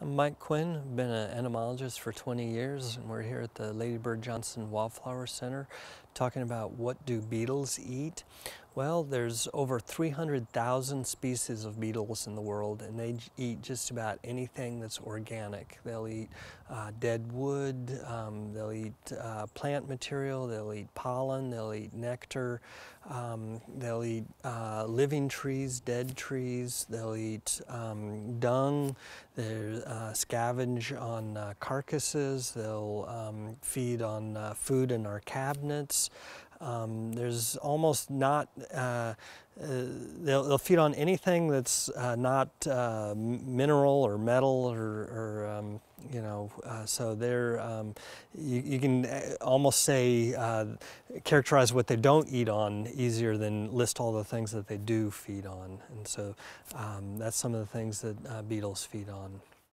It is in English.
I'm Mike Quinn, I've been an entomologist for 20 years and we're here at the Lady Bird Johnson Wildflower Center talking about what do beetles eat. Well, there's over 300,000 species of beetles in the world and they eat just about anything that's organic. They'll eat uh, dead wood, um, they'll eat uh, plant material, they'll eat pollen, they'll eat nectar, um, they'll eat uh, living trees, dead trees, they'll eat um, dung, they'll uh, scavenge on uh, carcasses, they'll um, feed on uh, food in our cabinets. Um, there's almost not, uh, uh, they'll, they'll, feed on anything that's uh, not uh, mineral or metal or, or um, you know, so they're, um, you, you, can almost say, characterize what they don't eat on easier than list all the things that they do feed on. And so um, that's some of the things that beetles feed on.